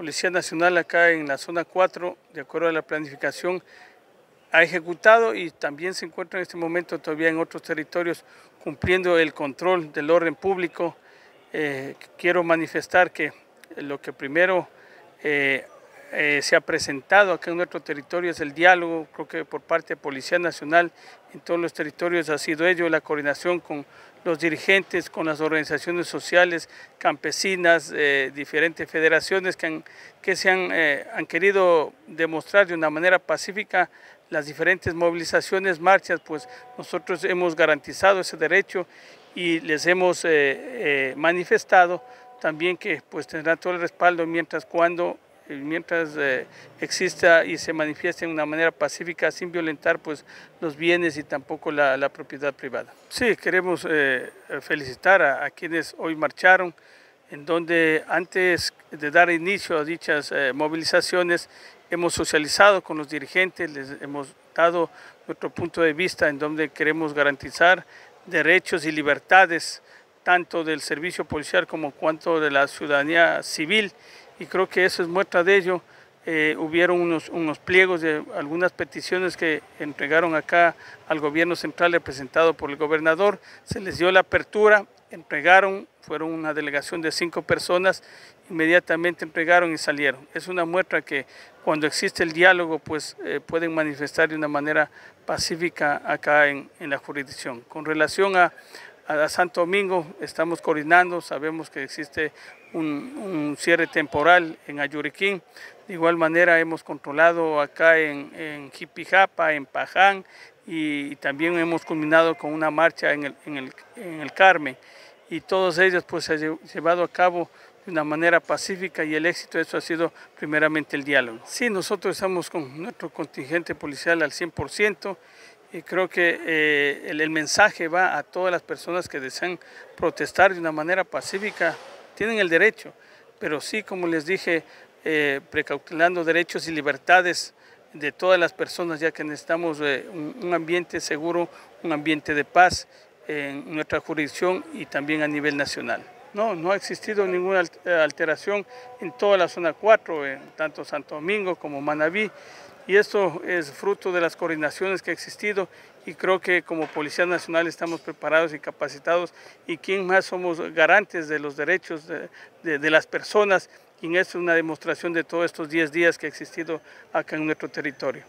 Policía Nacional acá en la zona 4, de acuerdo a la planificación, ha ejecutado y también se encuentra en este momento todavía en otros territorios cumpliendo el control del orden público. Eh, quiero manifestar que lo que primero eh, eh, se ha presentado acá en nuestro territorio es el diálogo, creo que por parte de Policía Nacional en todos los territorios ha sido ello, la coordinación con los dirigentes, con las organizaciones sociales, campesinas, eh, diferentes federaciones que, han, que se han, eh, han, querido demostrar de una manera pacífica las diferentes movilizaciones, marchas, pues nosotros hemos garantizado ese derecho y les hemos manifestado también que pues tendrán todo el respaldo mientras cuando mientras eh, exista y se manifieste de una manera pacífica sin violentar pues, los bienes y tampoco la, propiedad privada. Sí, queremos eh, felicitar a, quienes hoy marcharon, en donde antes de dar inicio a dichas eh, movilizaciones hemos socializado con los dirigentes, les hemos dado nuestro punto de vista en donde queremos garantizar derechos y libertades tanto del servicio policial como cuanto de la ciudadanía civil y creo que eso es muestra de ello. Eh, hubieron unos, unos, pliegos de algunas peticiones que entregaron acá al gobierno central representado por el gobernador, se les dio la apertura, entregaron, fueron una delegación de cinco personas, inmediatamente entregaron y salieron. Es una muestra que cuando existe el diálogo pues eh, pueden manifestar de una manera pacífica acá en, en la jurisdicción. Con relación a, a Santo Domingo estamos coordinando, sabemos que existe un, cierre temporal en Ayuriquín, de igual manera hemos controlado acá en, en Jipijapa, en Paján y, también hemos culminado con una marcha en el, en el, en el Carmen y todos ellos pues se han llevado a cabo de una manera pacífica y el éxito de eso ha sido primeramente el diálogo. Sí, nosotros estamos con nuestro contingente policial al 100%, y creo que eh, el, mensaje va a todas las personas que desean protestar de una manera pacífica, tienen el derecho, pero sí, como les dije, eh, precautelando derechos y libertades de todas las personas, ya que necesitamos eh, un, ambiente seguro, un ambiente de paz en nuestra jurisdicción y también a nivel nacional. No, no ha existido ninguna alteración en toda la zona 4, en tanto Santo Domingo como Manabí y esto es fruto de las coordinaciones que ha existido y creo que como Policía Nacional estamos preparados y capacitados y quien más somos garantes de los derechos de, las personas y esto es una demostración de todos estos 10 días que ha existido acá en nuestro territorio.